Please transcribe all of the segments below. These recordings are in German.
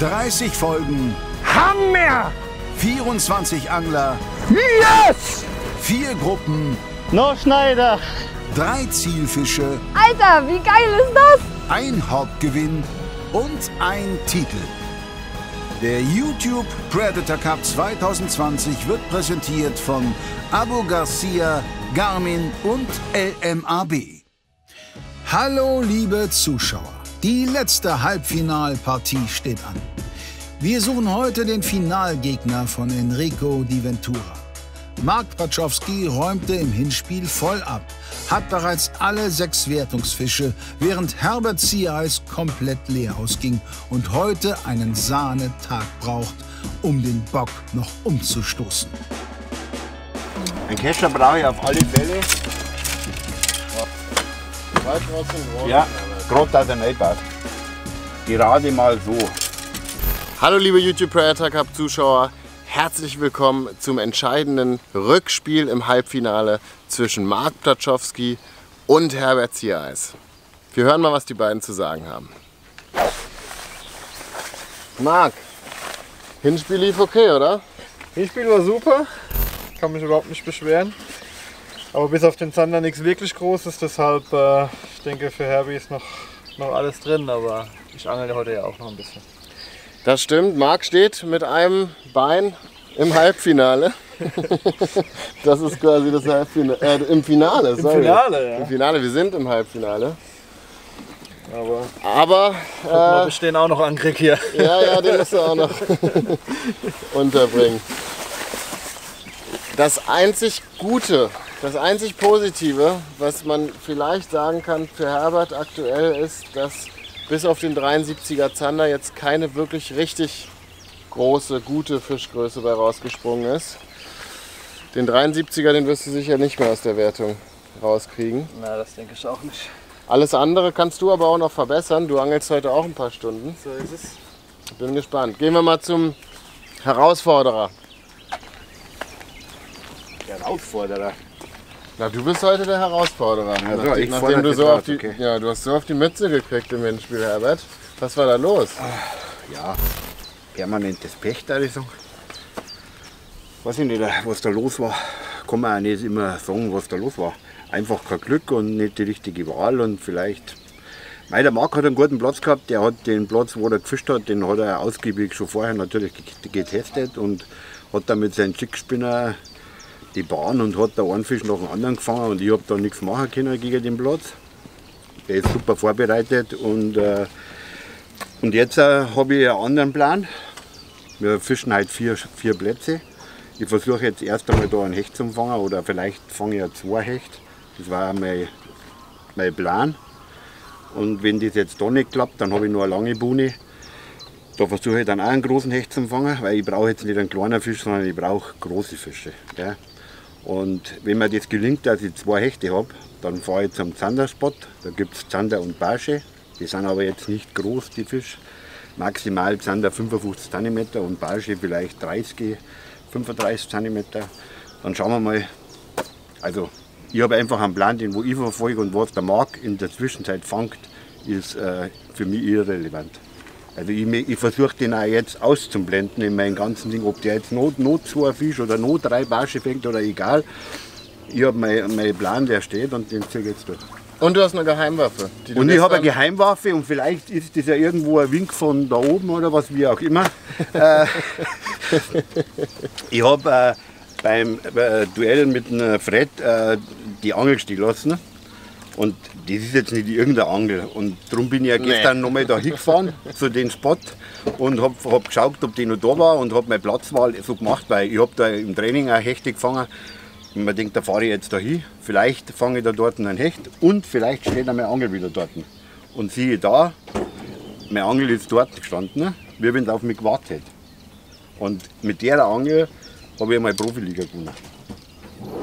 30 Folgen, Hammer! 24 Angler, Yes! vier Gruppen, No Schneider! drei Zielfische, Alter, wie geil ist das? ein Hauptgewinn und ein Titel. Der YouTube Predator Cup 2020 wird präsentiert von Abu Garcia, Garmin und LMAB. Hallo liebe Zuschauer, die letzte Halbfinalpartie steht an. Wir suchen heute den Finalgegner von Enrico Di Ventura. Mark Paczowski räumte im Hinspiel voll ab, hat bereits alle sechs Wertungsfische, während Herbert Ziereis komplett leer ausging und heute einen Sahnetag braucht, um den Bock noch umzustoßen. Ein Kescher brauche ich auf alle Fälle. Ja, gerade dass er nicht passt. Gerade mal so. Hallo liebe YouTube Predator Cup Zuschauer, herzlich willkommen zum entscheidenden Rückspiel im Halbfinale zwischen Mark Platschowski und Herbert Ziereis. Wir hören mal, was die beiden zu sagen haben. Marc, Hinspiel lief okay, oder? Hinspiel war super, kann mich überhaupt nicht beschweren. Aber bis auf den Zander nichts wirklich Großes, deshalb äh, ich denke für Herbie ist noch, noch alles drin, aber ich angel heute ja auch noch ein bisschen. Das stimmt, Marc steht mit einem Bein im Halbfinale. das ist quasi das Halbfinale, äh, im Finale, Im sorry. Finale, ja. Im Finale, wir sind im Halbfinale. Aber Aber wir äh, bestehen auch noch an Krieg hier. Ja, ja, den musst du auch noch unterbringen. Das einzig Gute, das einzig Positive, was man vielleicht sagen kann für Herbert aktuell ist, dass bis auf den 73er Zander jetzt keine wirklich richtig große, gute Fischgröße bei rausgesprungen ist. Den 73er, den wirst du sicher nicht mehr aus der Wertung rauskriegen. Na, das denke ich auch nicht. Alles andere kannst du aber auch noch verbessern. Du angelst heute auch ein paar Stunden. So ist es. Bin gespannt. Gehen wir mal zum Herausforderer. Der Herausforderer. Na, du bist heute der Herausforderer. so, nachdem, ich nachdem du so auf die, okay. ja, du hast so auf die Mütze gekriegt im Hinspiel, Herbert. Was war da los? Ja, permanentes Pech, da ich sagen. Weiß ich nicht, was da los war. Kann man auch nicht immer sagen, was da los war. Einfach kein Glück und nicht die richtige Wahl und vielleicht. Mei, der Marc hat einen guten Platz gehabt, der hat den Platz, wo er gefischt hat, den hat er ausgiebig schon vorher natürlich ge- getestet und hat dann mit seinem Chickspinner die Bahn und hat da einen Fisch nach dem anderen gefangen und ich habe da nichts machen können gegen den Platz. Der ist super vorbereitet und, äh, und jetzt äh, habe ich einen anderen Plan. Wir fischen halt vier, vier Plätze. Ich versuche jetzt erst einmal da einen Hecht zu fangen oder vielleicht fange ich ja zwei Hecht. Das war mein, mein Plan. Und wenn das jetzt da nicht klappt, dann habe ich nur eine lange Buhne. Da versuche ich dann auch einen großen Hecht zu fangen, weil ich brauche jetzt nicht einen kleinen Fisch, sondern ich brauche große Fische. Ja. Und wenn mir das gelingt, dass ich zwei Hechte habe, dann fahre ich zum Zanderspot. Da gibt es Zander und Barsche. Die sind aber jetzt nicht groß, die Fische. Maximal Zander 55 cm und Barsche vielleicht 30, 35 cm. Dann schauen wir mal. Also, ich habe einfach einen Plan, den wo ich verfolge und was der Markt in der Zwischenzeit fängt, ist äh, für mich irrelevant. Also ich, ich versuche den auch jetzt auszublenden in meinem ganzen Ding, ob der jetzt not, not zwei Fisch oder not drei Barsche fängt oder egal. Ich habe meinen mein Plan, der steht und den ziehe ich jetzt durch. Und du hast eine Geheimwaffe. Und ich habe eine Geheimwaffe und vielleicht ist das ja irgendwo ein Wink von da oben oder was, wie auch immer. Äh, ich habe äh, beim äh, Duell mit dem Fred äh, die Angel stehen lassen. Und das ist jetzt nicht irgendeine Angel. Und darum bin ich ja gestern nochmal da hingefahren zu dem Spot und habe hab geschaut, ob die noch da war und habe meine Platzwahl so gemacht, weil ich habe da im Training auch Hechte gefangen. Und man denkt, da fahre ich jetzt da hin, vielleicht fange ich da dort einen Hecht und vielleicht steht dann meine Angel wieder dort. Und siehe da, meine Angel ist dort gestanden, wie wenn sie auf mich gewartet. Und mit der Angel habe ich mal Profiliga gewonnen.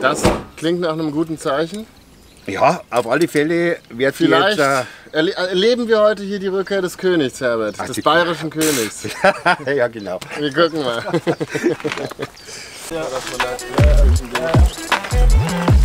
Das klingt nach einem guten Zeichen. Ja, auf alle Fälle wird sie Vielleicht jetzt. erle erleben wir heute hier die Rückkehr des Königs, Herbert. Ach, des bayerischen Königs. Äh, ja, genau. Wir gucken mal.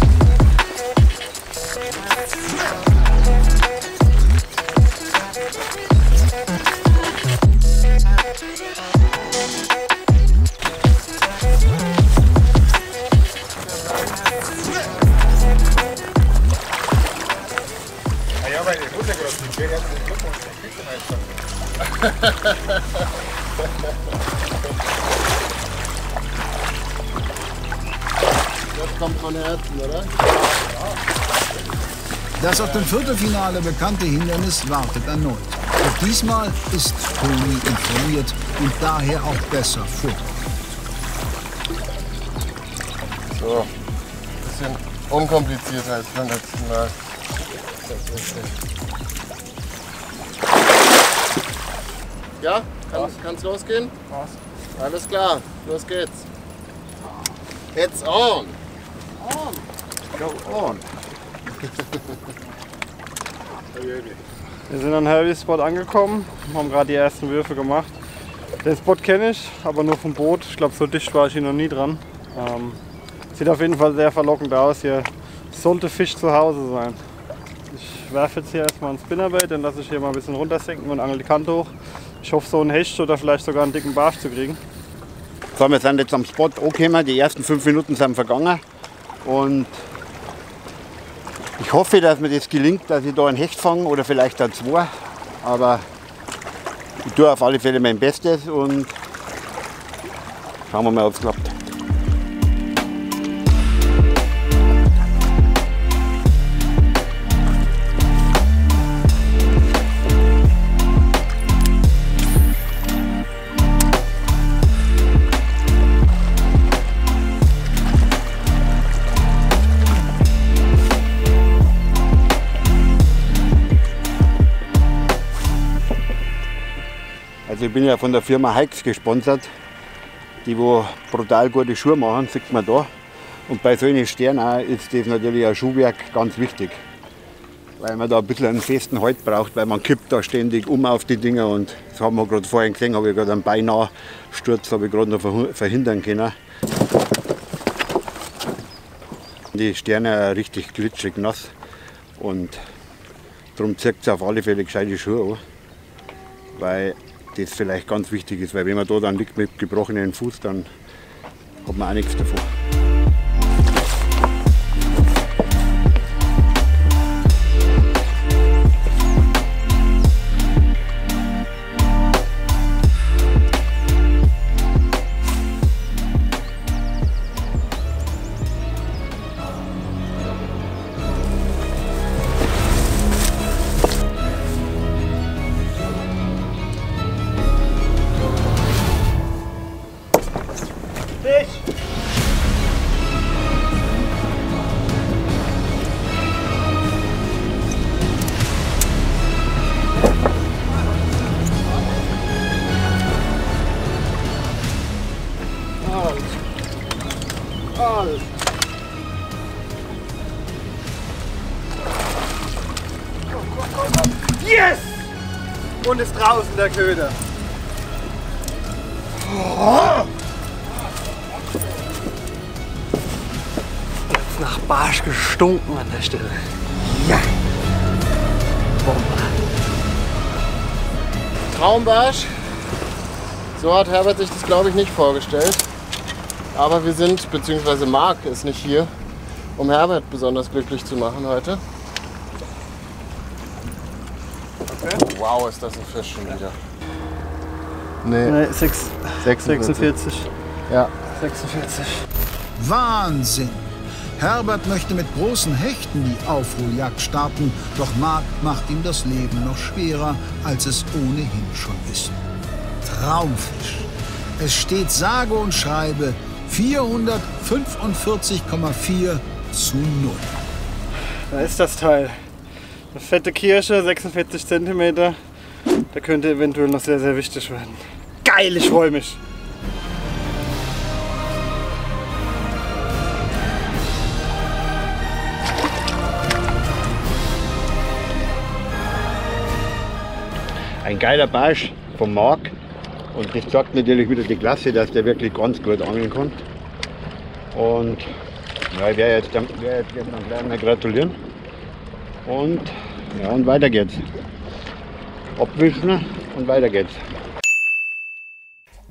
Das kommt von Herzen, oder? Das auf dem Viertelfinale bekannte Hindernis wartet erneut. Doch diesmal ist Toni informiert und daher auch besser vorbereitet. So, bisschen unkomplizierter als beim letzten Mal. Das ist richtig. Ja, kann, kann's losgehen? Alles klar, los geht's. It's on! Go on. Wir sind an Herbie Spot angekommen, haben gerade die ersten Würfe gemacht. Den Spot kenne ich, aber nur vom Boot. Ich glaube, so dicht war ich hier noch nie dran. Ähm, sieht auf jeden Fall sehr verlockend aus. Hier sollte Fisch zu Hause sein. Ich werfe jetzt hier erstmal ein Spinnerbait, dann lasse ich hier mal ein bisschen runtersenken und angel die Kante hoch. Ich hoffe, so einen Hecht oder vielleicht sogar einen dicken Barsch zu kriegen. So, wir sind jetzt am Spot angekommen. Die ersten fünf Minuten sind vergangen. Und ich hoffe, dass mir das gelingt, dass ich da einen Hecht fange oder vielleicht auch zwei. Aber ich tue auf alle Fälle mein Bestes und schauen wir mal, ob es klappt. Ja von der Firma Hikes gesponsert, die wo brutal gute Schuhe machen, sieht man da. Und bei solchen Sternen ist das natürlich ein Schuhwerk ganz wichtig. Weil man da ein bisschen einen festen Halt braucht, weil man kippt da ständig um auf die Dinger und das haben wir gerade vorhin gesehen, habe ich gerade einen beinahe Sturz habe ich gerade noch verhindern können. Die Sterne auch richtig glitschig nass und darum zieht es auf alle Fälle gescheite Schuhe an. Weil das vielleicht ganz wichtig ist, weil wenn man da dann liegt mit gebrochenem Fuß, dann hat man auch nichts davon. Köder. Jetzt nach Barsch gestunken an der Stelle. Ja! Bombe. Traumbarsch. So hat Herbert sich das, glaube ich, nicht vorgestellt. Aber wir sind, beziehungsweise Marc ist nicht hier, um Herbert besonders glücklich zu machen heute. Wow, ist das ein Fisch schon wieder. Nee, Nee, 6, 46. 46. Ja. 46. Wahnsinn! Herbert möchte mit großen Hechten die Aufholjagd starten, doch Mark macht ihm das Leben noch schwerer, als es ohnehin schon ist. Traumfisch. Es steht sage und schreibe 445,4 zu 0. Da ist das Teil. Eine fette Kirsche, 46 cm. Der könnte eventuell noch sehr, sehr wichtig werden. Geil, ich freue mich. Ein geiler Barsch vom Mark. Und das zeigt natürlich wieder die Klasse, dass der wirklich ganz gut angeln kann. Und ja, ich werde jetzt, dann- jetzt dann gleich mal gratulieren. Und ja, und weiter geht's. Abwischen und weiter geht's.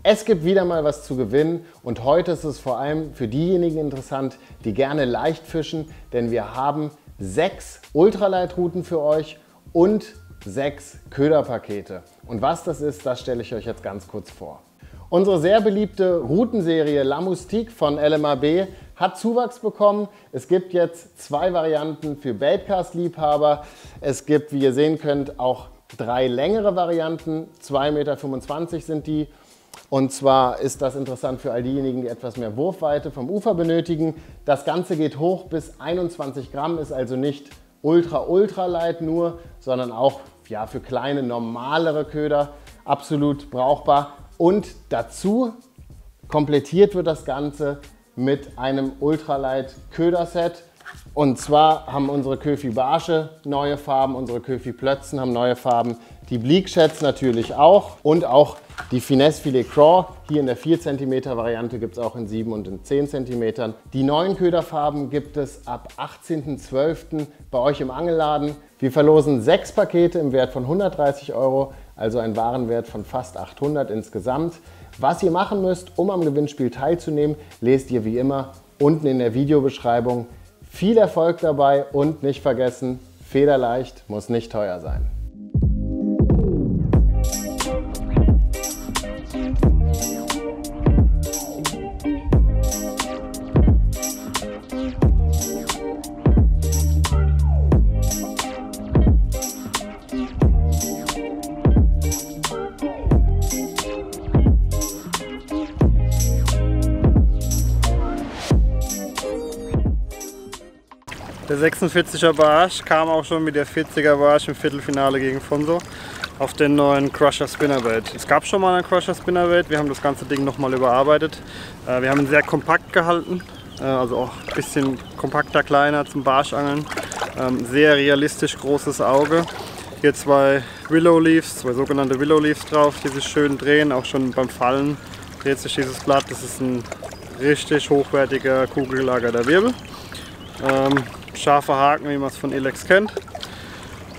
Es gibt wieder mal was zu gewinnen und heute ist es vor allem für diejenigen interessant, die gerne leicht fischen, denn wir haben sechs Ultraleitrouten für euch und sechs Köderpakete. Und was das ist, das stelle ich euch jetzt ganz kurz vor. Unsere sehr beliebte Routenserie La Moustique von LMAB hat Zuwachs bekommen. Es gibt jetzt zwei Varianten für Baitcast-Liebhaber. Es gibt, wie ihr sehen könnt, auch drei längere Varianten. 2,25 Meter sind die. Und zwar ist das interessant für all diejenigen, die etwas mehr Wurfweite vom Ufer benötigen. Das Ganze geht hoch bis 21 Gramm, ist also nicht ultra, ultra light nur, sondern auch ja, für kleine, normalere Köder absolut brauchbar. Und dazu komplettiert wird das Ganze mit einem Ultralight Köderset. Und zwar haben unsere Köfi Barsche neue Farben, unsere Köfi Plötzen haben neue Farben, die Bleaksheds natürlich auch und auch die Finesse Filet Craw. Hier in der 4 cm Variante gibt es auch in 7 und in 10 cm. Die neuen Köderfarben gibt es ab 18.12. bei euch im Angelladen. Wir verlosen sechs Pakete im Wert von 130 Euro, also ein Warenwert von fast 800 insgesamt. Was ihr machen müsst, um am Gewinnspiel teilzunehmen, lest ihr wie immer unten in der Videobeschreibung. Viel Erfolg dabei und nicht vergessen, federleicht muss nicht teuer sein. Der 46er Barsch kam auch schon mit der 40er Barsch im Viertelfinale gegen Fonso auf den neuen Crusher Spinnerbait. Es gab schon mal einen Crusher Spinnerbait, wir haben das ganze Ding nochmal überarbeitet. Äh, wir haben ihn sehr kompakt gehalten, äh, also auch ein bisschen kompakter, kleiner zum Barschangeln. Ähm, sehr realistisch großes Auge. Hier zwei Willow Leaves, zwei sogenannte Willow Leaves drauf, die sich schön drehen, auch schon beim Fallen dreht sich dieses Blatt. Das ist ein richtig hochwertiger kugelagerter Wirbel. Scharfer Haken, wie man es von Elex kennt.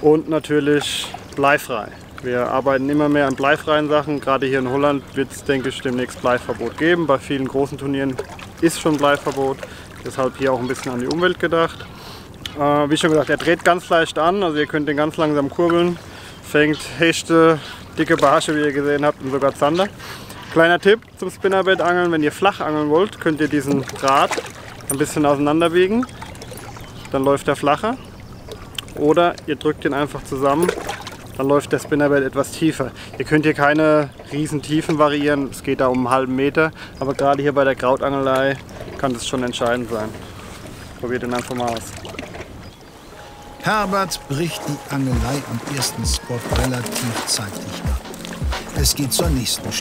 Und natürlich bleifrei. Wir arbeiten immer mehr an bleifreien Sachen. Gerade hier in Holland wird es, denke ich, demnächst Bleiverbot geben. Bei vielen großen Turnieren ist schon Bleiverbot. Deshalb hier auch ein bisschen an die Umwelt gedacht. Äh, wie schon gesagt, er dreht ganz leicht an. Also ihr könnt den ganz langsam kurbeln. Fängt Hechte, dicke Barsche, wie ihr gesehen habt, und sogar Zander. Kleiner Tipp zum Spinnerbait-Angeln. Wenn ihr flach angeln wollt, könnt ihr diesen Draht ein bisschen auseinanderbiegen dann läuft er flacher. Oder ihr drückt ihn einfach zusammen, dann läuft der Spinnerbait etwas tiefer. Ihr könnt hier keine riesen Tiefen variieren, es geht da um einen halben Meter, aber gerade hier bei der Krautangelei kann das schon entscheidend sein. Probiert ihn einfach mal aus. Herbert bricht die Angelei am ersten Spot relativ zeitig ab. Es geht zur nächsten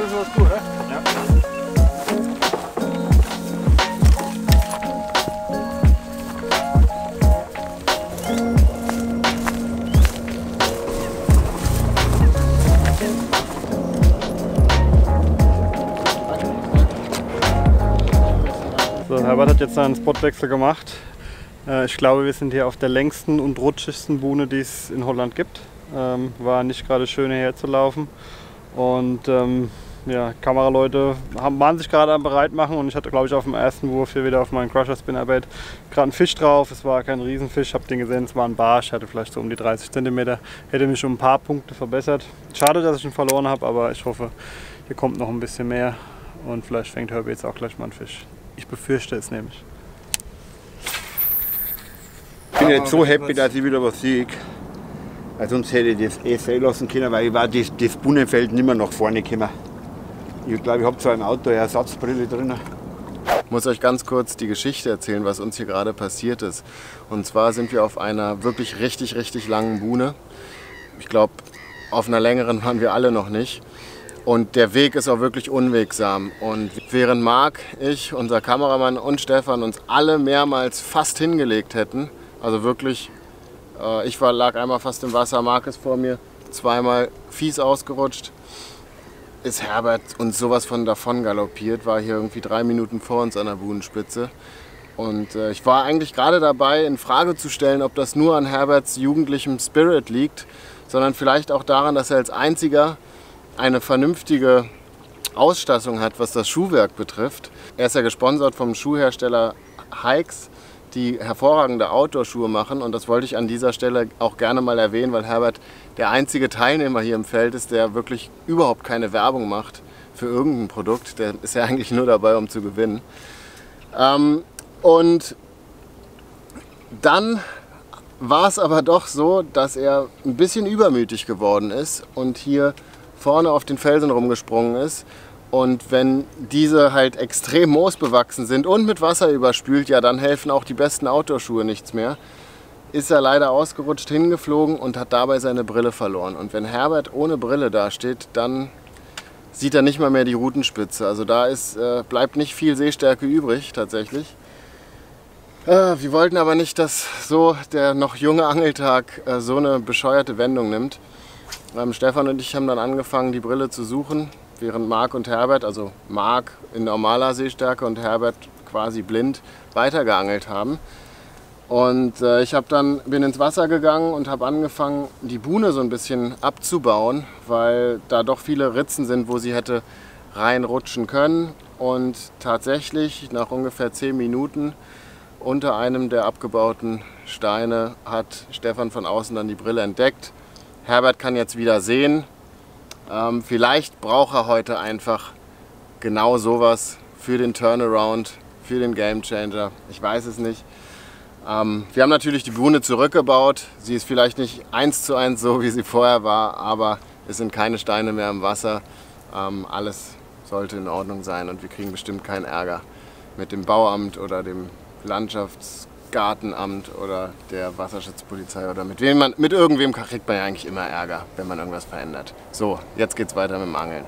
Stelle. Herbert hat jetzt seinen Spotwechsel gemacht. Äh, ich glaube, wir sind hier auf der längsten und rutschigsten Buhne, die es in Holland gibt. Ähm, war nicht gerade schön hierher zu laufen. Und ähm, ja, Kameraleute haben, waren sich gerade am bereit machen und ich hatte, glaube ich, auf dem ersten Wurf hier wieder auf meinen Crusher Spinnerbait gerade einen Fisch drauf. Es war kein Riesenfisch, habe den gesehen, es war ein Barsch, hatte vielleicht so um die 30 cm. Hätte mich schon ein paar Punkte verbessert. Schade, dass ich ihn verloren habe, aber ich hoffe, hier kommt noch ein bisschen mehr und vielleicht fängt Herbie jetzt auch gleich mal einen Fisch. Ich befürchte es nämlich. Ich bin jetzt so happy, dass ich wieder was sehe. Weil sonst hätte ich das eh sein lassen können, weil ich war das, das Bunnenfeld nicht mehr nach vorne gekommen. Ich glaube, ich habe zwar im Auto eine Ersatzbrille drin. Ich muss euch ganz kurz die Geschichte erzählen, was uns hier gerade passiert ist. Und zwar sind wir auf einer wirklich richtig, richtig langen Buhne. Ich glaube, auf einer längeren waren wir alle noch nicht. Und der Weg ist auch wirklich unwegsam. Und während Marc, ich, unser Kameramann und Stefan uns alle mehrmals fast hingelegt hätten, also wirklich, äh, ich war, lag einmal fast im Wasser, Marc ist vor mir, zweimal fies ausgerutscht, ist Herbert uns sowas von davon galoppiert, war hier irgendwie drei Minuten vor uns an der Buhnenspitze. Und äh, ich war eigentlich gerade dabei, in Frage zu stellen, ob das nur an Herberts jugendlichem Spirit liegt, sondern vielleicht auch daran, dass er als einziger eine vernünftige Ausstattung hat, was das Schuhwerk betrifft. Er ist ja gesponsert vom Schuhhersteller Hikes, die hervorragende Outdoor-Schuhe machen. Und das wollte ich an dieser Stelle auch gerne mal erwähnen, weil Herbert der einzige Teilnehmer hier im Feld ist, der wirklich überhaupt keine Werbung macht für irgendein Produkt. Der ist ja eigentlich nur dabei, um zu gewinnen. Ähm, und dann war es aber doch so, dass er ein bisschen übermütig geworden ist und hier vorne auf den Felsen rumgesprungen ist. Und wenn diese halt extrem moosbewachsen sind und mit Wasser überspült, ja, dann helfen auch die besten Outdoor-Schuhe nichts mehr. Ist er leider ausgerutscht hingeflogen und hat dabei seine Brille verloren. Und wenn Herbert ohne Brille dasteht, dann sieht er nicht mal mehr die Routenspitze. Also da ist, äh, bleibt nicht viel Sehstärke übrig tatsächlich. Äh, wir wollten aber nicht, dass so der noch junge Angeltag äh, so eine bescheuerte Wendung nimmt. Ähm, Stefan und ich haben dann angefangen, die Brille zu suchen, während Marc und Herbert, also Marc in normaler Sehstärke und Herbert quasi blind, weitergeangelt haben. Und äh, ich dann, bin ins Wasser gegangen und habe angefangen, die Buhne so ein bisschen abzubauen, weil da doch viele Ritzen sind, wo sie hätte reinrutschen können. Und tatsächlich, nach ungefähr 10 Minuten, unter einem der abgebauten Steine hat Stefan von außen dann die Brille entdeckt. Herbert kann jetzt wieder sehen. Ähm, vielleicht braucht er heute einfach genau sowas für den Turnaround, für den Game Changer. Ich weiß es nicht. Ähm, wir haben natürlich die Buhne zurückgebaut. Sie ist vielleicht nicht eins zu eins so, wie sie vorher war, aber es sind keine Steine mehr im Wasser. Ähm, alles sollte in Ordnung sein und wir kriegen bestimmt keinen Ärger mit dem Bauamt oder dem Landschaftsgartenamt oder der Wasserschutzpolizei oder mit wem man, mit irgendwem kriegt man ja eigentlich immer Ärger, wenn man irgendwas verändert. So, jetzt geht's weiter mit dem Angeln.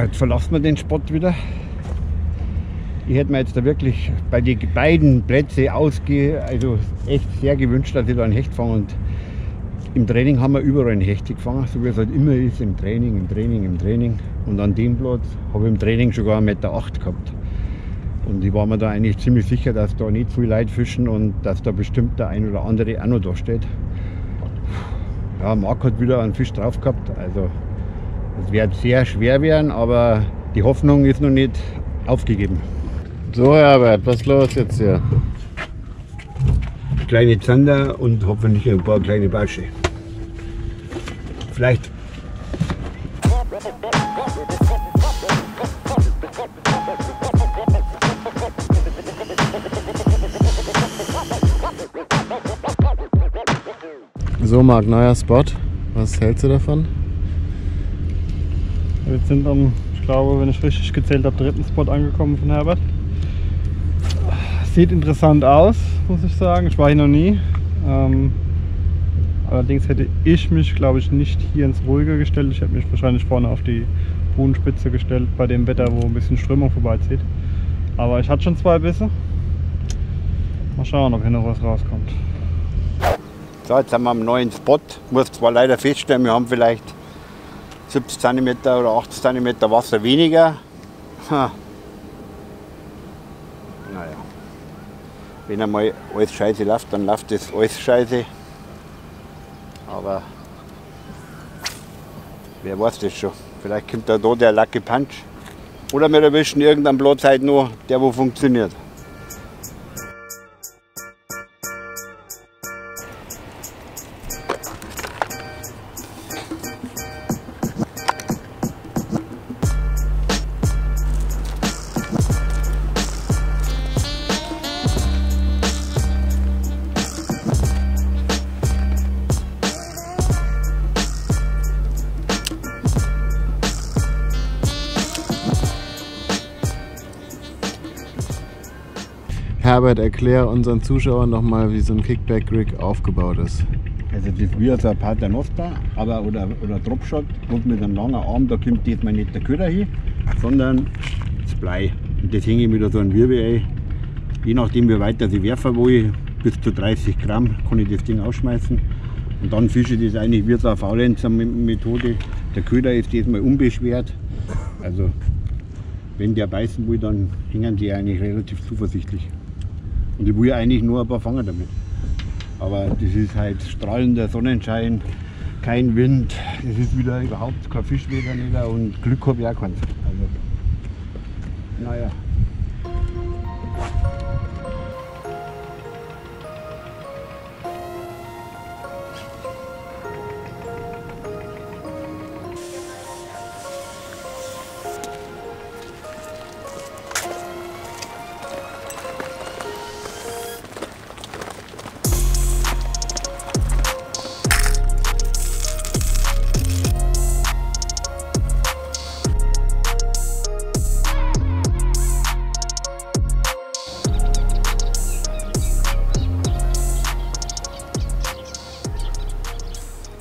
So, jetzt verlassen wir den Spot wieder. Ich hätte mir jetzt da wirklich bei den beiden Plätzen ausgehe, also echt sehr gewünscht, dass ich da einen Hecht fange. Und im Training haben wir überall einen Hecht gefangen, so wie es halt immer ist, im Training, im Training, im Training. Und an dem Platz habe ich im Training sogar 1,8 Meter gehabt. Und ich war mir da eigentlich ziemlich sicher, dass da nicht viel Leute fischen und dass da bestimmt der ein oder andere auch noch da steht. Ja, Marc hat wieder einen Fisch drauf gehabt, also es wird sehr schwer werden, aber die Hoffnung ist noch nicht aufgegeben. So Herbert, was ist los jetzt hier? Kleine Zander und hoffentlich ein paar kleine Barsche. Vielleicht So Marc, neuer Spot. Was hältst du davon? Wir sind am, ich glaube, wenn ich richtig gezählt habe, dritten Spot angekommen von Herbert. Sieht interessant aus, muss ich sagen. Ich war hier noch nie. Ähm, allerdings hätte ich mich, glaube ich, nicht hier ins Ruhige gestellt. Ich hätte mich wahrscheinlich vorne auf die Buhnenspitze gestellt, bei dem Wetter, wo ein bisschen Strömung vorbeizieht. Aber ich hatte schon zwei Bisse. Mal schauen, ob hier noch was rauskommt. So, jetzt sind wir am neuen Spot. Muss zwar leider feststellen, wir haben vielleicht 70 cm oder 80 cm Wasser weniger. Ha. Naja, wenn einmal alles scheiße läuft, dann läuft das alles scheiße. Aber wer weiß das schon. Vielleicht kommt da, da der Lucky Punch. Oder wir erwischen irgendeinen Platz halt noch, der wo funktioniert. Herbert, erklär unseren Zuschauern nochmal, wie so ein Kickback-Rig aufgebaut ist. Also das ist wie so ein Paternoster aber, oder, oder Dropshot, bloß mit einem langen Arm, da kommt diesmal nicht der Köder hin, sondern das Blei. Und das hänge ich mit so einem Wirbel ein. Je nachdem wie weit ich werfen will, bis zu 30 Gramm kann ich das Ding ausschmeißen. Und dann fische ich das eigentlich wie so eine Faulenzer-Methode. Der Köder ist diesmal unbeschwert. Also wenn der beißen will, dann hängen die eigentlich relativ zuversichtlich. Und ich will eigentlich nur ein paar fangen damit. Aber das ist halt strahlender Sonnenschein, kein Wind, es ist wieder überhaupt kein Fischwetter nicht und Glück habe ich auch keins. Also, naja.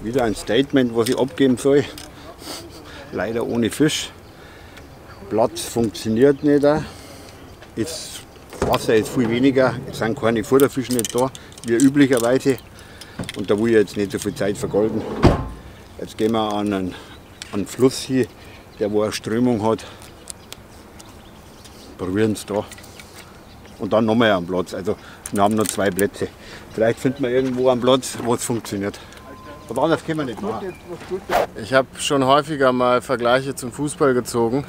Wieder ein Statement, was ich abgeben soll. Leider ohne Fisch. Platz funktioniert nicht. Das Wasser ist viel weniger. Es sind keine Futterfische nicht da, wie üblicherweise. Und da will ich jetzt nicht so viel Zeit vergolden. Jetzt gehen wir an einen, einen Fluss hier, der wo eine Strömung hat. Probieren es da. Und dann nochmal einen Platz. Also wir haben noch zwei Plätze. Vielleicht finden wir irgendwo einen Platz, wo es funktioniert. Aber anders können wir nicht machen. Ich habe schon häufiger mal Vergleiche zum Fußball gezogen.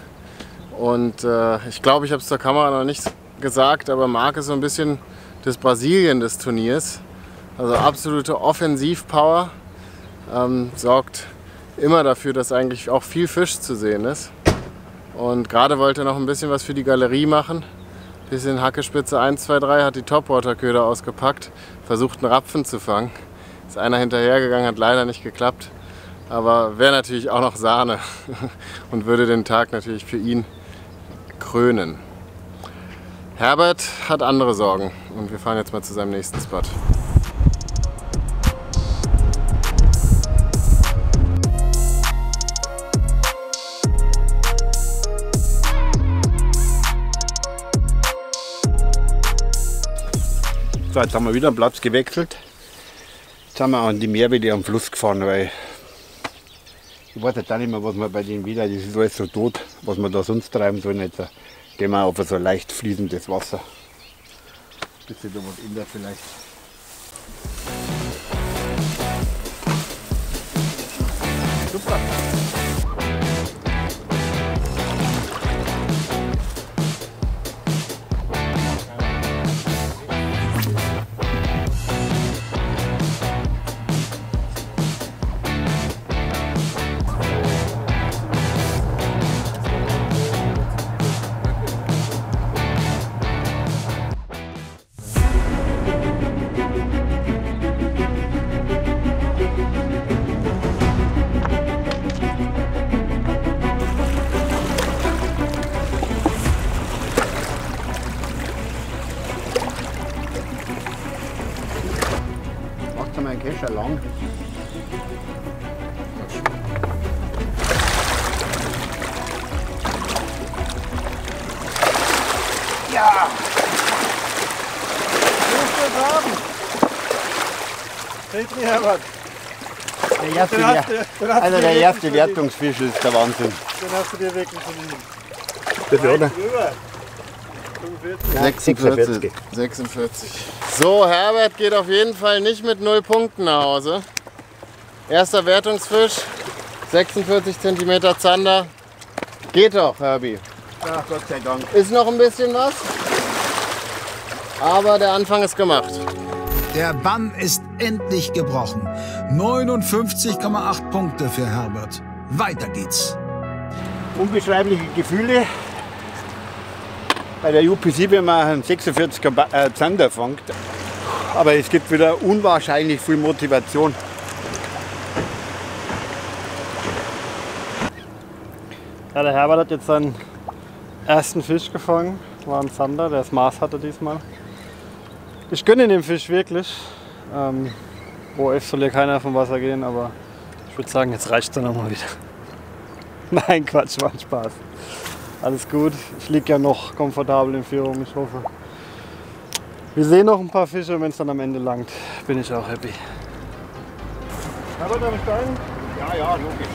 Und äh, ich glaube, ich habe es zur Kamera noch nicht gesagt, aber Marc ist so ein bisschen das Brasilien des Turniers. Also absolute Offensivpower. Ähm, sorgt immer dafür, dass eigentlich auch viel Fisch zu sehen ist. Und gerade wollte er noch ein bisschen was für die Galerie machen. Bisschen Hackespitze 1, 2, 3 hat die Topwater-Köder ausgepackt, versucht einen Rapfen zu fangen. Ist einer hinterhergegangen, hat leider nicht geklappt. Aber wäre natürlich auch noch Sahne und würde den Tag natürlich für ihn krönen. Herbert hat andere Sorgen und wir fahren jetzt mal zu seinem nächsten Spot. So, jetzt haben wir wieder einen Platz gewechselt. Sind wir an die Meerweide am Fluss gefahren, weil ich weiß jetzt auch nicht mehr, was wir bei denen wieder, das ist alles so tot, was wir da sonst treiben sollen. Jetzt gehen wir auf so leicht fließendes Wasser. Bis sich da was ändert vielleicht. Du der dir erste wirklich Wertungsfisch ist der Wahnsinn. den hast du dir wirklich verdient. Bitte, oder? Rüber. 46. 46. So, Herbert geht auf jeden Fall nicht mit 0 Punkten nach Hause. Erster Wertungsfisch, 46 cm Zander. Geht doch, Herbie. Ja, Gott sei Dank. Ist noch ein bisschen was, aber der Anfang ist gemacht. Der Bann ist endlich gebrochen. 59,8 Punkte für Herbert. Weiter geht's. Unbeschreibliche Gefühle. Bei der UPC, wenn man einen 46er Ba- äh, Zander fängt. Aber es gibt wieder unwahrscheinlich viel Motivation. Ja, der Herbert hat jetzt seinen ersten Fisch gefangen. War ein Zander, der das Maß hatte diesmal. Ich gönne dem Fisch wirklich. Ähm, Pro F soll ja keiner vom Wasser gehen, aber ich würde sagen, jetzt reicht es dann auch mal wieder. Nein, Quatsch, war ein Spaß. Alles gut. Ich liege ja noch komfortabel in Führung, ich hoffe. Wir sehen noch ein paar Fische, wenn es dann am Ende langt, bin ich auch happy. Aber darf ich steigen? Ja, ja, logisch.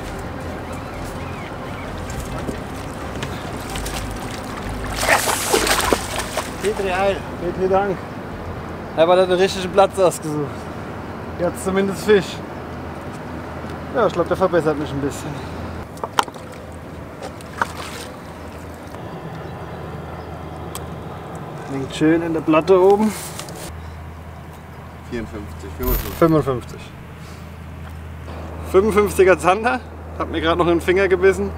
Petri Heil. Petri Dank. Herbert hat den richtigen Platz ausgesucht. Jetzt zumindest Fisch. Ja, ich glaube, der verbessert mich ein bisschen. Liegt schön in der Platte oben. 54, 55. 55. 55er Zander. Hat mir gerade noch in den Finger gebissen.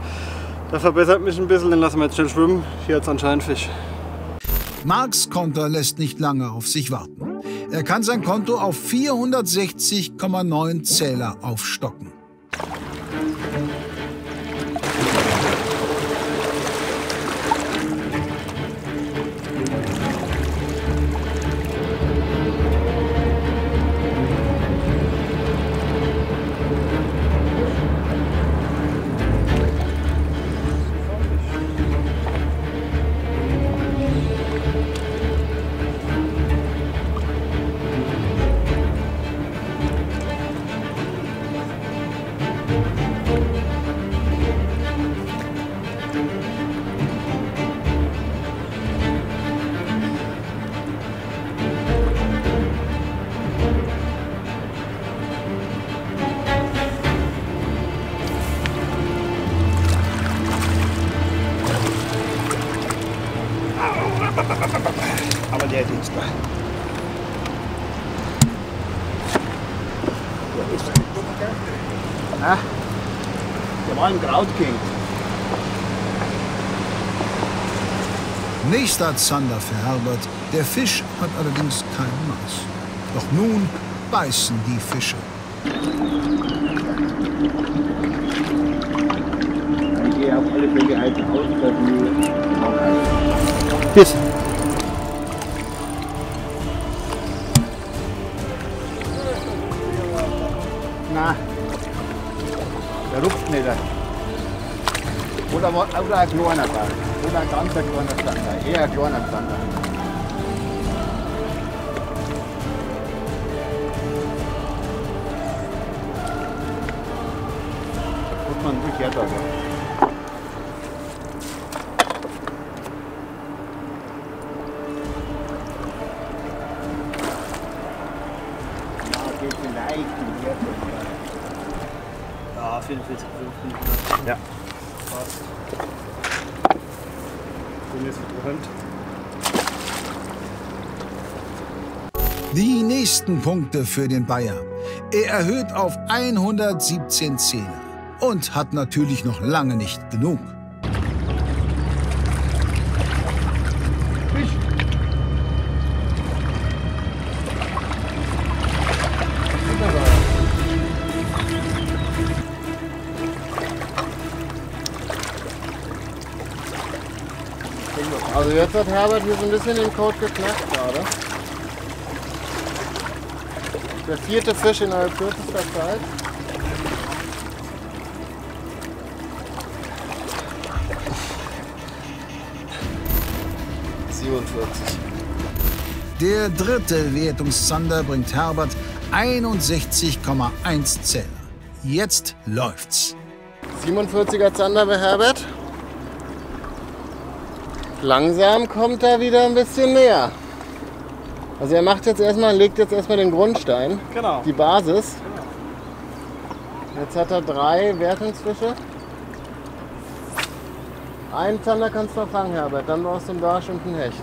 Der verbessert mich ein bisschen, den lassen wir jetzt schnell schwimmen. Hier hat es anscheinend Fisch. Marks Konter lässt nicht lange auf sich warten. Er kann sein Konto auf 460,9 Zähler aufstocken. Nächster Zander für Herbert. Der Fisch hat allerdings kein Maß. Doch nun beißen die Fische. Ich gehe auf alle Fälle aus, dass die Bis. Na, der rupft nicht. Oder, wa- oder ein kleiner Tag. Oder ein kleiner Zander. Eher ein kleiner Zander. Muss man umgekehrt aber. Nächsten Punkte für den Bayer. Er erhöht auf 117 Zähne und hat natürlich noch lange nicht genug. Also jetzt hat Herbert hier so ein bisschen den Code geknackt gerade. Der vierte Fisch innerhalb kürzester Zeit. Der dritte Wertungszander bringt Herbert 61,1 Zähler. Jetzt läuft's. 47er Zander bei Herbert. Langsam kommt er wieder ein bisschen näher. Also er macht jetzt erstmal, legt jetzt erstmal den Grundstein, Genau. die Basis. Jetzt hat er drei Wertungsfische. Einen Zander kannst du noch fangen, Herbert. Dann brauchst du einen Barsch und einen Hecht.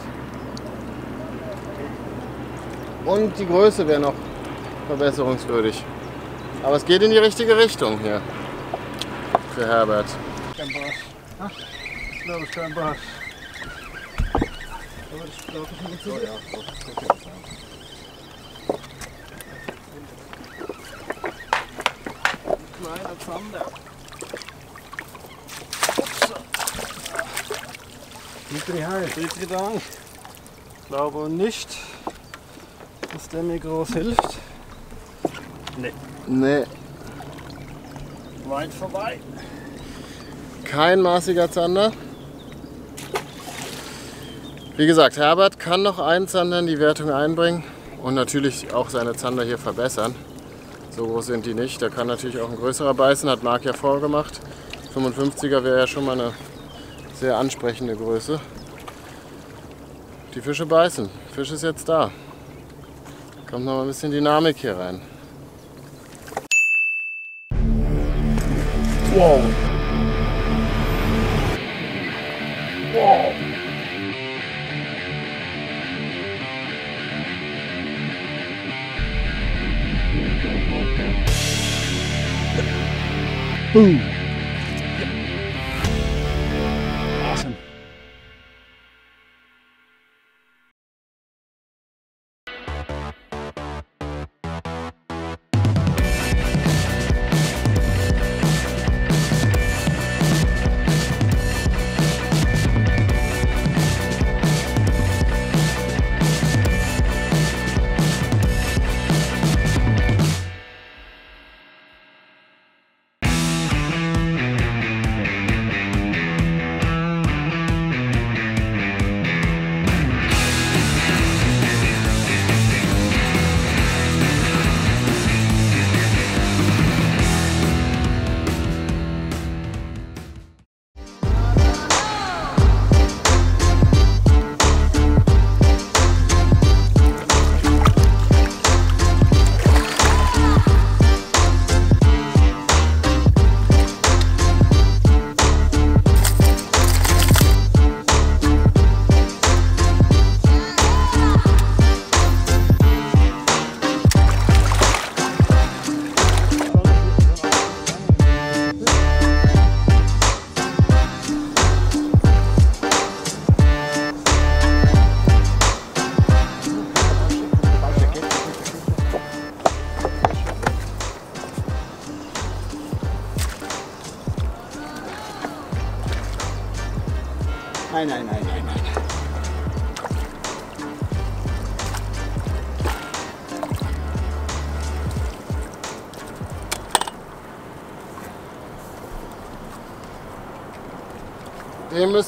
Und die Größe wäre noch verbesserungswürdig. Aber es geht in die richtige Richtung hier für Herbert. Kein Barsch. Ich glaube, ich kein Barsch. Kleiner Zander. Dank. Ich glaube nicht, dass der mir groß hilft. Nee. Nee, Weit vorbei. kein maßiger Zander. Wie gesagt, Herbert kann noch einen Zander in die Wertung einbringen und natürlich auch seine Zander hier verbessern. So groß sind die nicht. Der kann natürlich auch ein größerer beißen, hat Marc ja vorgemacht. 55er wäre ja schon mal eine sehr ansprechende Größe. Die Fische beißen. Fisch ist jetzt da. Kommt noch mal ein bisschen Dynamik hier rein. food.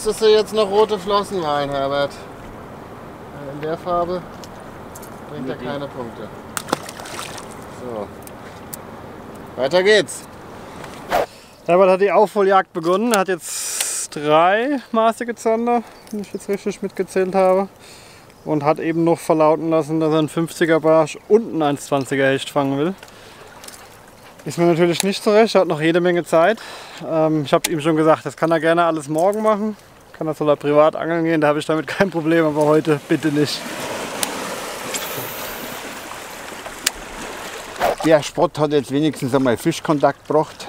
Müsstest du jetzt noch rote Flossen malen, Herbert. In der Farbe bringt er keine Punkte. So. Weiter geht's. Herbert hat die Aufholjagd begonnen. Er hat jetzt drei maßige Zander, wenn ich jetzt richtig mitgezählt habe. Und hat eben noch verlauten lassen, dass er einen 50er Barsch und einen 1,20er Hecht fangen will. Ist mir natürlich nicht so recht, er hat noch jede Menge Zeit. Ähm, ich habe ihm schon gesagt, das kann er gerne alles morgen machen. Kann er soll privat angeln gehen, da habe ich damit kein Problem, aber heute bitte nicht. Der Spot hat jetzt wenigstens einmal Fischkontakt gebracht.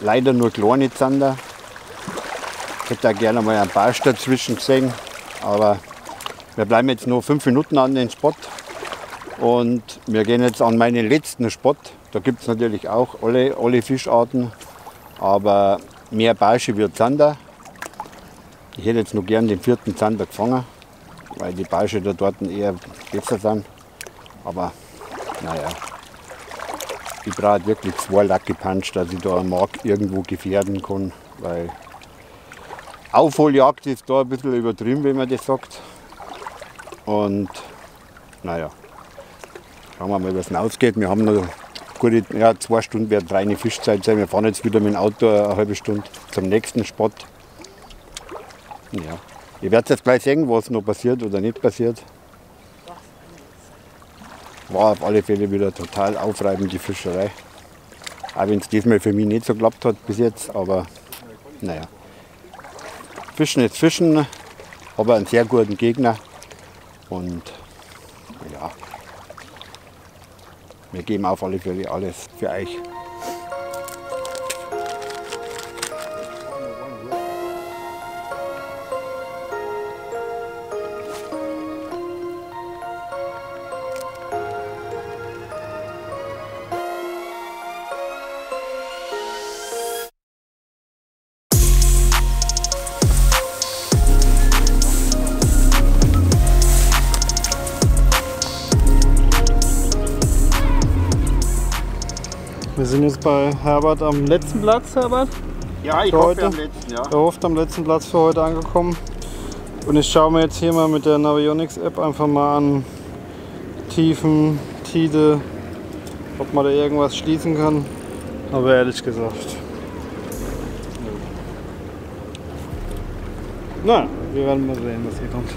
Leider nur kleine Zander. Ich hätte da gerne mal einen Barsch dazwischen gesehen. Aber wir bleiben jetzt nur fünf Minuten an den Spot. Und wir gehen jetzt an meinen letzten Spot. Da gibt es natürlich auch alle, alle Fischarten. Aber mehr Barsche wie Zander. Ich hätte jetzt noch gern den vierten Zander gefangen, weil die Barsche da dort eher besser sind. Aber naja, ich brauche wirklich zwei Lucky Punch, dass ich da einen Mark irgendwo gefährden kann. Weil Aufholjagd ist da ein bisschen übertrieben, wenn man das sagt. Und naja, schauen wir mal, was denn ausgeht. Wir haben noch gute, ja, zwei Stunden wird reine Fischzeit sein. Wir fahren jetzt wieder mit dem Auto eine halbe Stunde zum nächsten Spot. Ja. Ihr werdet jetzt gleich sehen, was noch passiert oder nicht passiert. War auf alle Fälle wieder total aufreibend, die Fischerei. Auch wenn es diesmal für mich nicht so geklappt hat bis jetzt, aber naja. Fischen ist Fischen, aber einen sehr guten Gegner. Und ja, wir geben auf alle Fälle alles für euch. Wir sind jetzt bei Herbert am letzten Platz, Herbert. Ja, ich hoffe heute? am letzten, ja. Erhofft am letzten Platz für heute angekommen. Und ich schaue mir jetzt hier mal mit der Navionics App einfach mal an Tiefen, Tide, ob man da irgendwas schließen kann. Aber ehrlich gesagt. Na, wir werden mal sehen, was hier kommt.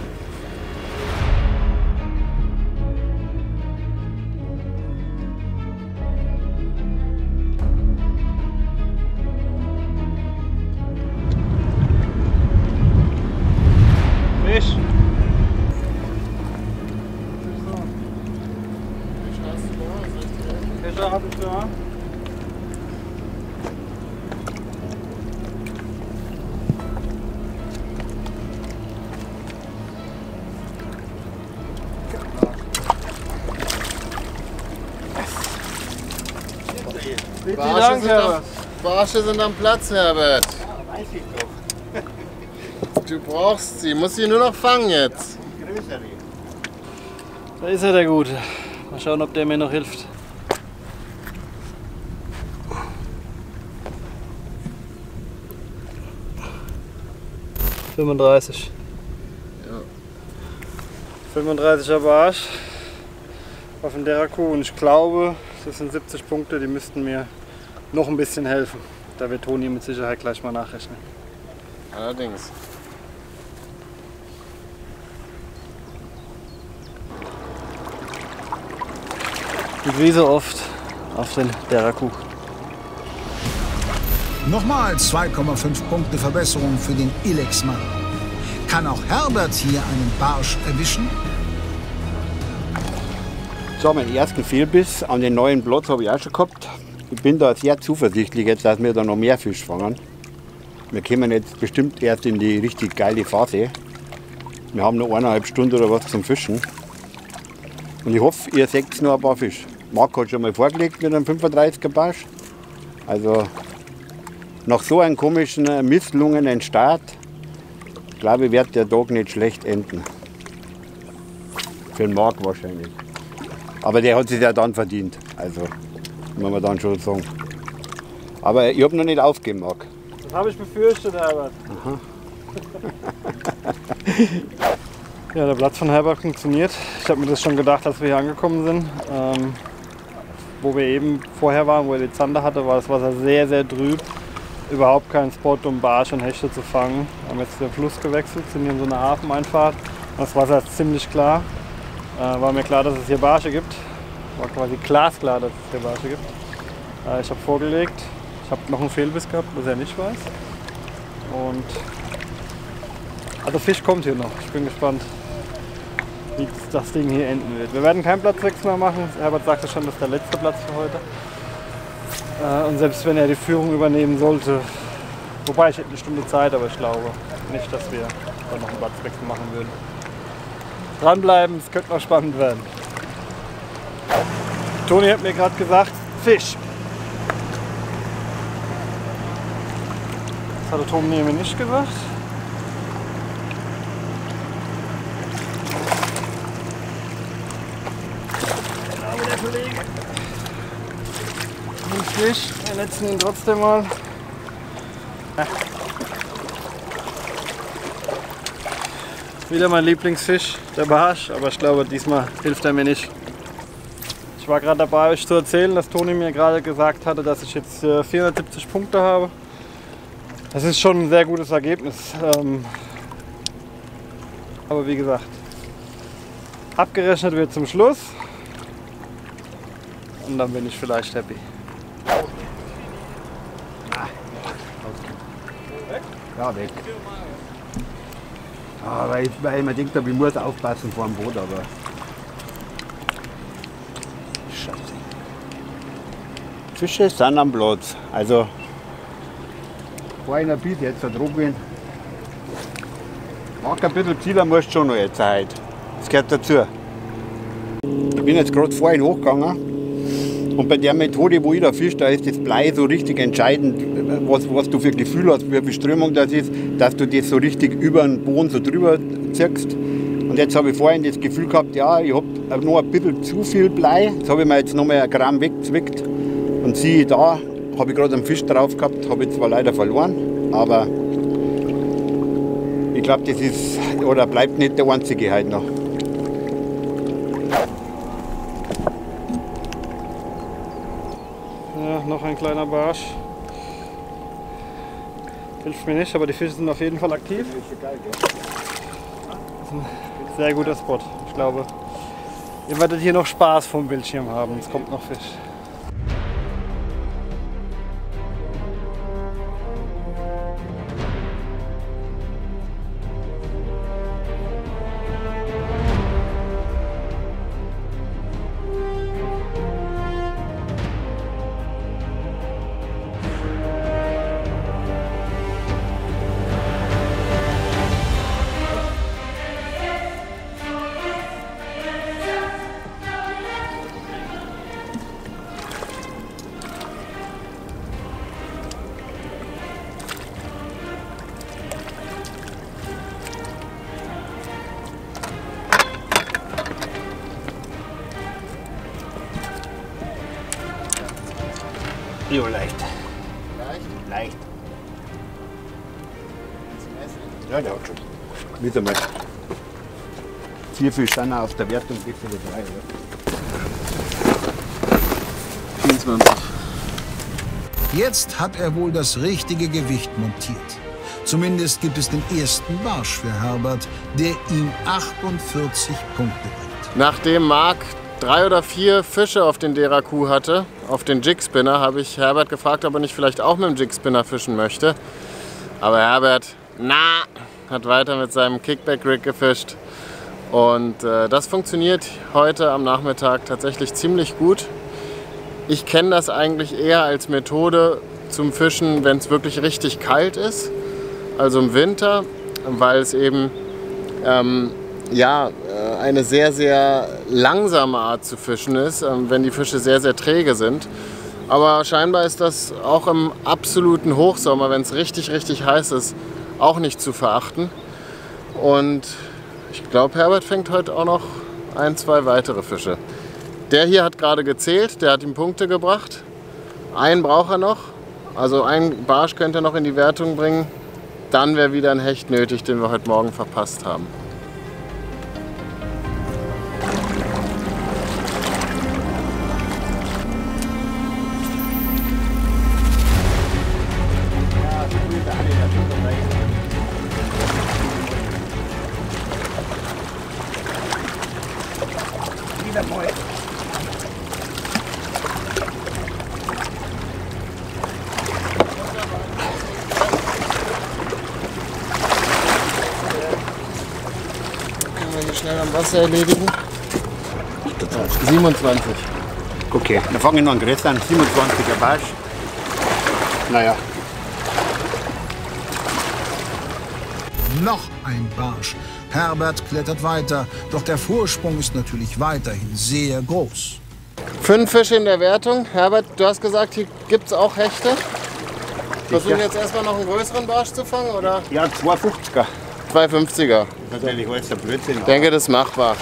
Barsche sind am Platz, Herbert. Du brauchst sie, musst sie nur noch fangen jetzt. Da ist er der Gute. Mal schauen, ob der mir noch hilft. Fünfunddreißig. Ja. 35er Barsch auf den Deraku und ich glaube, das sind 70 Punkte, die müssten mir noch ein bisschen helfen. Da wird Toni mit Sicherheit gleich mal nachrechnen. Allerdings. Und wie so oft auf den Deraku. Nochmal 2,5 Punkte Verbesserung für den Ilex-Mann. Kann auch Herbert hier einen Barsch erwischen? So, meinen ersten Fehlbiss an den neuen Platz habe ich auch schon gehabt. Ich bin da sehr zuversichtlich jetzt, dass wir da noch mehr Fisch fangen. Wir kommen jetzt bestimmt erst in die richtig geile Phase. Wir haben noch eineinhalb Stunden oder was zum Fischen. Und ich hoffe, ihr seht noch ein paar Fisch. Marc hat schon mal vorgelegt mit einem 35er Barsch. Also nach so einem komischen, misslungenen Start, glaube ich, wird der Tag nicht schlecht enden. Für den Marc wahrscheinlich. Aber der hat sich ja dann verdient. Also, muss man dann schon sagen. Aber ich habe noch nicht aufgegeben, Marc. Das habe ich befürchtet, Herbert. ja, der Platz von Herbert funktioniert. Ich habe mir das schon gedacht, als wir hier angekommen sind. Ähm, wo wir eben vorher waren, wo er die Zander hatte, war das Wasser sehr, sehr trüb. Überhaupt kein Spot, um Barsche und Hechte zu fangen. Wir haben jetzt den Fluss gewechselt, sind hier in so einer Hafeneinfahrt. Das Wasser ist ziemlich klar. Äh, war mir klar, dass es hier Barsche gibt. War quasi glasklar, dass es Barsche gibt. Äh, ich habe vorgelegt. Ich habe noch einen Fehlbiss gehabt, was er nicht weiß. Und also Fisch kommt hier noch. Ich bin gespannt, wie das Ding hier enden wird. Wir werden keinen Platzwechsel mehr machen. Herbert sagte schon, das ist der letzte Platz für heute. Äh, Und selbst wenn er die Führung übernehmen sollte, wobei ich hätte eine Stunde Zeit, aber ich glaube nicht, dass wir dann noch einen Platzwechsel machen würden. Dranbleiben, es könnte noch spannend werden. Toni hat mir gerade gesagt, Fisch. Das hatte Toni mir nicht gesagt. Aber der Kollege nimmt Fisch. Wir letzten ihn trotzdem mal. Wieder mein Lieblingsfisch, der Barsch, aber ich glaube, diesmal hilft er mir nicht. War gerade dabei, euch zu erzählen, dass Toni mir gerade gesagt hatte, dass ich jetzt äh, 470 Punkte habe. Das ist schon ein sehr gutes Ergebnis. Ähm, aber wie gesagt, abgerechnet wird zum Schluss. Und dann bin ich vielleicht happy. Ja, weg. Ja, weil, ich, weil man denkt, ich muss aufpassen vor dem Boot, aber. Fische sind am Platz. Also, vorhin ein bisschen, jetzt drüben. Mag ein bisschen Zieler musst schon noch jetzt heute. Das gehört dazu. Ich bin jetzt gerade vorhin hochgegangen. Und bei der Methode, wo ich da fisch, da ist das Blei so richtig entscheidend, was, was du für Gefühl hast, wie viel Strömung das ist, dass du das so richtig über den Boden so drüber ziehst. Und jetzt habe ich vorhin das Gefühl gehabt, ja, ich habe noch ein bisschen zu viel Blei. Jetzt habe ich mir jetzt noch mal ein Gramm weggezwickt. Und siehe da, habe ich gerade einen Fisch drauf gehabt, habe ich zwar leider verloren, aber ich glaube, das ist oder bleibt nicht der einzige heute noch. Ja, noch ein kleiner Barsch. Hilft mir nicht, aber die Fische sind auf jeden Fall aktiv. Das ist ein sehr guter Spot. Ich glaube, ihr werdet hier noch Spaß vom Bildschirm haben. Es kommt noch Fisch. Vier Fisch sind auf der Wertung, wie viele drei, oder? 24. Jetzt hat er wohl das richtige Gewicht montiert. Zumindest gibt es den ersten Barsch für Herbert, der ihm 48 Punkte bringt. Nachdem Marc drei oder vier Fische auf den Deraku hatte, auf den Jigspinner, habe ich Herbert gefragt, ob er nicht vielleicht auch mit dem Jigspinner fischen möchte. Aber Herbert, na, hat weiter mit seinem Kickback-Rig gefischt. Und äh, das funktioniert heute am Nachmittag tatsächlich ziemlich gut. Ich kenne das eigentlich eher als Methode zum Fischen, wenn es wirklich richtig kalt ist, also im Winter, weil es eben ähm, ja, äh, eine sehr, sehr langsame Art zu fischen ist, ähm, wenn die Fische sehr, sehr träge sind. Aber scheinbar ist das auch im absoluten Hochsommer, wenn es richtig, richtig heiß ist, auch nicht zu verachten. Und ich glaube, Herbert fängt heute auch noch ein, zwei weitere Fische. Der hier hat gerade gezählt, der hat ihm Punkte gebracht. Einen braucht er noch, also einen Barsch könnte er noch in die Wertung bringen. Dann wäre wieder ein Hecht nötig, den wir heute Morgen verpasst haben. Erledigen? 27. Okay, dann fange ich noch an größer an. 27er Barsch. Naja, Noch ein Barsch. Herbert klettert weiter, doch der Vorsprung ist natürlich weiterhin sehr groß. Fünf Fische in der Wertung. Herbert, du hast gesagt, hier gibt es auch Hechte. Versuchen jetzt erstmal noch einen größeren Barsch zu fangen oder? ja, 250er. 250er. Natürlich alles ein Blödsinn. Ich denke, das ist machbar.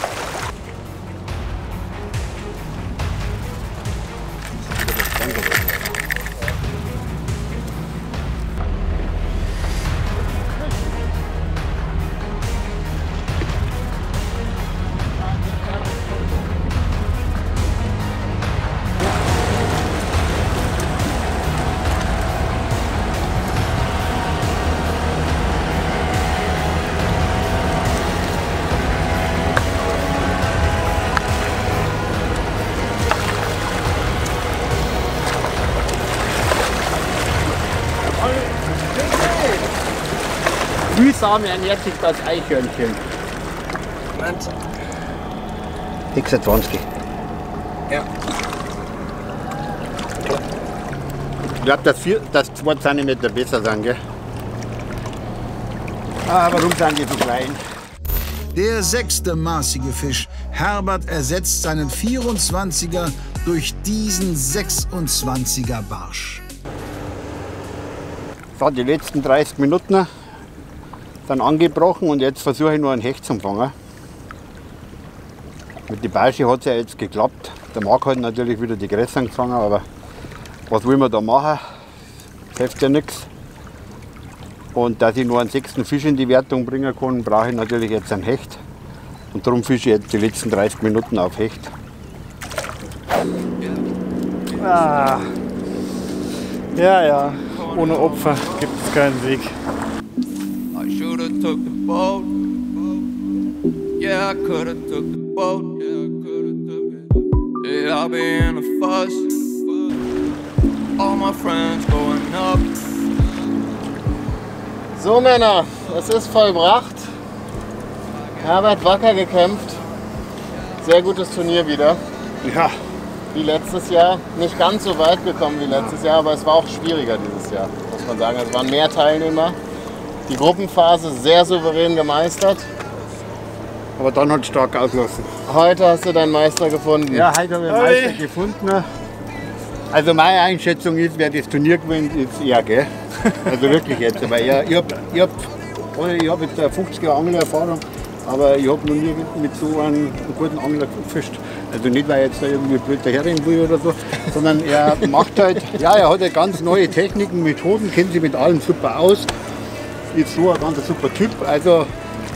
Mühsam ernährt sich das Eichhörnchen. 26. Ja. Ich glaube, dass, vier- dass 2 cm besser sind, gell? Ah, warum sind die so klein? Der sechste maßige Fisch. Herbert ersetzt seinen 24er durch diesen 26er Barsch. So, die letzten 30 Minuten sind angebrochen und jetzt versuche ich nur einen Hecht zu fangen. Mit den Barsche hat es ja jetzt geklappt. Der Marc hat natürlich wieder die größeren gefangen, aber was will man da machen? Hilft ja nichts. Und dass ich nur einen sechsten Fisch in die Wertung bringen kann, brauche ich natürlich jetzt einen Hecht. Und darum fische ich jetzt die letzten 30 Minuten auf Hecht. Ah. Ja, ja. Ohne Opfer gibt es keinen Weg. Have took the boat. Yeah, I could have took the boat. Yeah, I could have took it. Yeah, I'll be in a fuss. All my friends going up. So Männer, es ist vollbracht. Herbert wacker gekämpft. Sehr gutes Turnier wieder. Ja, Wie letztes Jahr. Nicht ganz so weit gekommen wie letztes Jahr, aber es war auch schwieriger dieses Jahr, muss man sagen. Es waren mehr Teilnehmer. Die Gruppenphase sehr souverän gemeistert. aber dann hat es stark ausgelassen. Heute hast du deinen Meister gefunden. Ja, heute habe ich einen Oi. Meister gefunden. Also meine Einschätzung ist, wer das Turnier gewinnt, ist er, gell? Also wirklich jetzt. Aber ich, ich habe ich hab, ich hab jetzt eine 50 Jahre Anglererfahrung, aber ich habe noch nie mit so einem guten Angler gefischt. Also nicht, weil er jetzt da irgendwie blöd daherrennen will oder so, sondern er macht halt, ja, er hat ja ganz neue Techniken, Methoden, kennt sich mit allem super aus. Ist so ein ganz super Typ. Also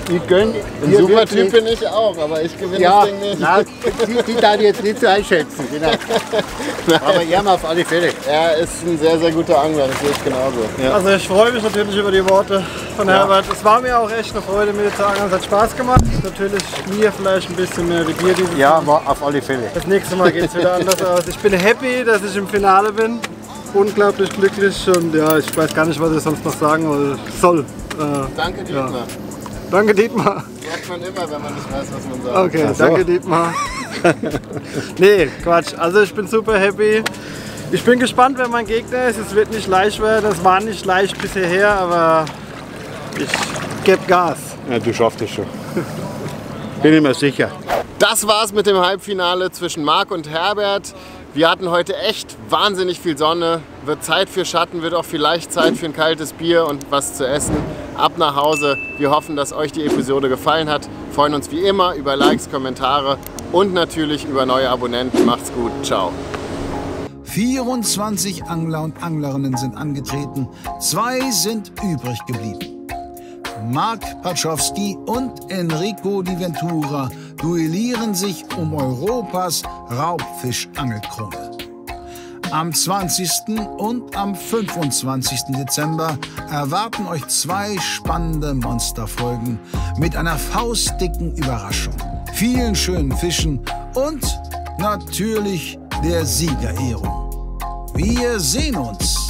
ich gönne Ein super Typ bin ich auch, aber ich gewinne ja, das Ding nicht. nein, die, die darf ich jetzt nicht so einschätzen. Genau. Aber er auf alle Fälle. Er ist ein sehr, sehr guter Angler, das sehe ich genauso. Also ich freue mich natürlich über die Worte von Herbert. Es war mir auch echt eine Freude, mit dir zu angeln. Es hat Spaß gemacht. Natürlich mir vielleicht ein bisschen mehr wie dir dieses Ja, war auf alle Fälle. Das nächste Mal geht es wieder anders aus. Ich bin happy, dass ich im Finale bin. Unglaublich glücklich und ja, ich weiß gar nicht, was ich sonst noch sagen soll. Äh, Danke, Dietmar. danke Dietmar. Sagt man immer, wenn man nicht weiß, was man sagt. Okay, so. danke Dietmar. nee, Quatsch. Also ich bin super happy. Ich bin gespannt, wer mein Gegner ist. Es wird nicht leicht werden. Es war nicht leicht bisher her, aber ich gebe Gas. Ja, du schaffst es schon. Bin ich mir sicher. Das war's mit dem Halbfinale zwischen Marc und Herbert. Wir hatten heute echt wahnsinnig viel Sonne. Wird Zeit für Schatten, wird auch vielleicht Zeit für ein kaltes Bier und was zu essen. Ab nach Hause. Wir hoffen, dass euch die Episode gefallen hat. Freuen uns wie immer über Likes, Kommentare und natürlich über neue Abonnenten. Macht's gut. Ciao. 24 Angler und Anglerinnen sind angetreten, zwei sind übrig geblieben. Mark Paczowski und Enrico Di Ventura duellieren sich um Europas Raubfischangelkrone. Am 20. und am 25. Dezember erwarten euch zwei spannende Monsterfolgen mit einer faustdicken Überraschung, vielen schönen Fischen und natürlich der Siegerehrung. Wir sehen uns.